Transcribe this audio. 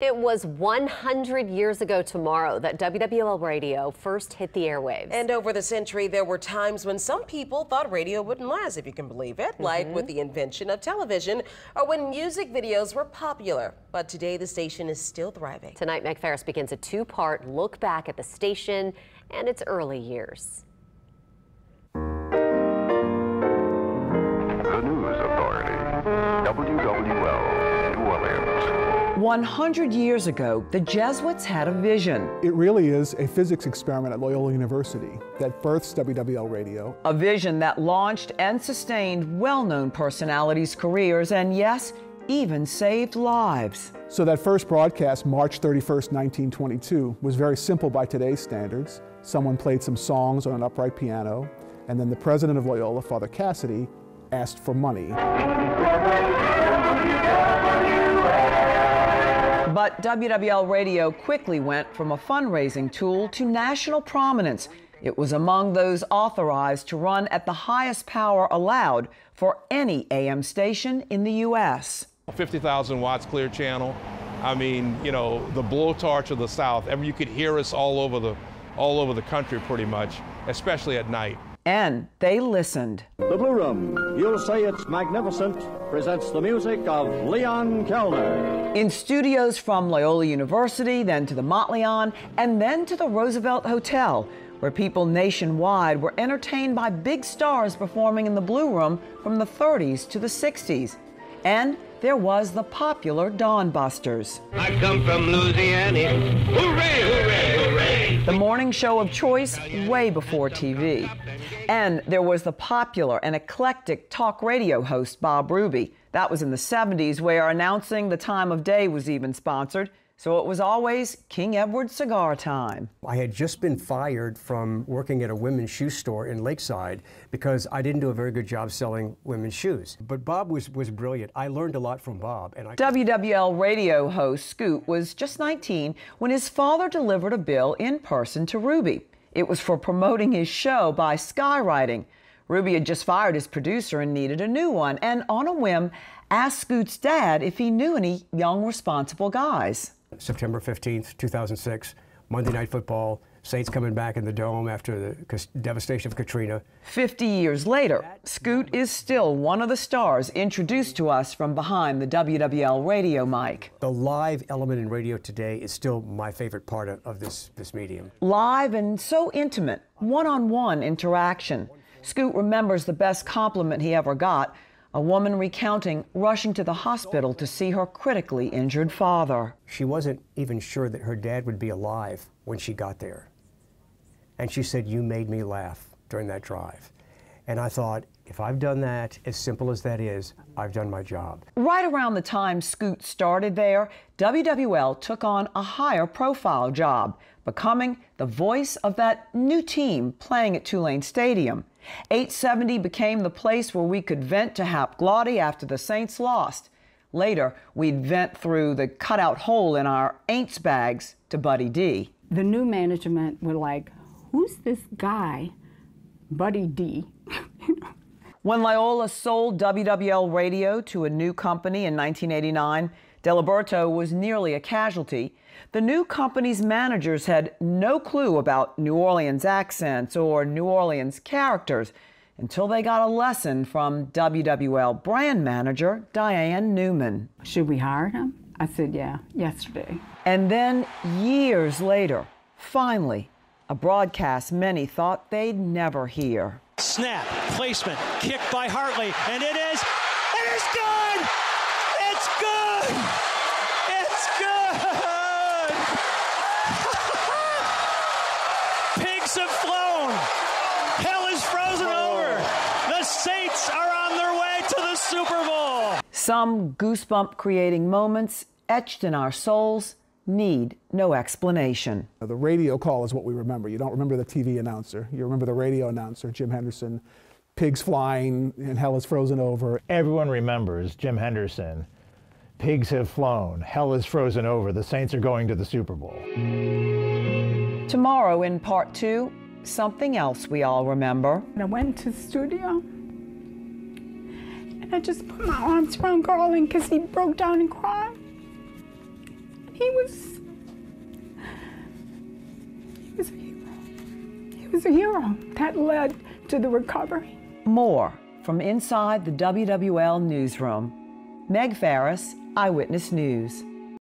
It was 100 years ago tomorrow that WWL radio first hit the airwaves. And over the century, there were times when some people thought radio wouldn't last, if you can believe it, mm -hmm. like with the invention of television or when music videos were popular. But today, the station is still thriving. Tonight, Meg Farris begins a two part look back at the station and its early years. 100 years ago, the Jesuits had a vision. It really is a physics experiment at Loyola University that births WWL radio. A vision that launched and sustained well known personalities' careers and, yes, even saved lives. So, that first broadcast, March 31st, 1922, was very simple by today's standards. Someone played some songs on an upright piano, and then the president of Loyola, Father Cassidy, asked for money. But WWL Radio quickly went from a fundraising tool to national prominence. It was among those authorized to run at the highest power allowed for any AM station in the U.S. 50,000 watts clear channel. I mean, you know, the blowtorch of the South. you could hear us all over the, all over the country pretty much, especially at night. And they listened. The Blue Room, you'll say it's magnificent, presents the music of Leon Kelner. In studios from Loyola University, then to the Monteleone, and then to the Roosevelt Hotel, where people nationwide were entertained by big stars performing in the Blue Room from the 30s to the 60s. And there was the popular Dawn Busters. I come from Louisiana. Hooray, hooray, hooray. The morning show of choice way before TV. And there was the popular and eclectic talk radio host Bob Ruby. That was in the 70s, where announcing the time of day was even sponsored. So it was always King Edward cigar time. I had just been fired from working at a women's shoe store in Lakeside because I didn't do a very good job selling women's shoes. But Bob was, was brilliant. I learned a lot from Bob. And I... WWL radio host Scoot was just 19 when his father delivered a bill in person to Ruby. It was for promoting his show by skywriting. Ruby had just fired his producer and needed a new one, and on a whim, asked Scoot's dad if he knew any young, responsible guys. September 15th, 2006, Monday Night Football, Saints coming back in the dome after the devastation of Katrina. 50 years later, Scoot is still one of the stars introduced to us from behind the WWL radio mic. The live element in radio today is still my favorite part of, of this, this medium. Live and so intimate, one on one interaction. Scoot remembers the best compliment he ever got a woman recounting rushing to the hospital to see her critically injured father. She wasn't even sure that her dad would be alive when she got there. And she said, You made me laugh during that drive. And I thought, if I've done that, as simple as that is, I've done my job. Right around the time Scoot started there, WWL took on a higher profile job, becoming the voice of that new team playing at Tulane Stadium. 870 became the place where we could vent to Hap Glaudi after the Saints lost. Later, we'd vent through the cutout hole in our Aints bags to Buddy D. The new management were like, who's this guy, Buddy D? when Loyola sold WWL Radio to a new company in 1989, Diliberto was nearly a casualty. The new company's managers had no clue about New Orleans accents or New Orleans characters until they got a lesson from WWL brand manager Diane Newman. Should we hire him? I said, yeah, yesterday. And then years later, finally, a broadcast many thought they'd never hear. Snap, placement, kick by Hartley, and it is, it is good! It's good! It's good! Pigs have flown. Hell is frozen over. The Saints are on their way to the Super Bowl. Some goosebump creating moments etched in our souls need no explanation. The radio call is what we remember. You don't remember the TV announcer. You remember the radio announcer, Jim Henderson. Pigs flying and hell is frozen over. Everyone remembers Jim Henderson. Pigs have flown. Hell is frozen over. The Saints are going to the Super Bowl. Tomorrow in part two, something else we all remember. I went to the studio and I just put my arms around Garland because he broke down and cried. he was he was a hero. He was a hero that led to the recovery. More from inside the WWL newsroom. Meg Farris, Eyewitness News.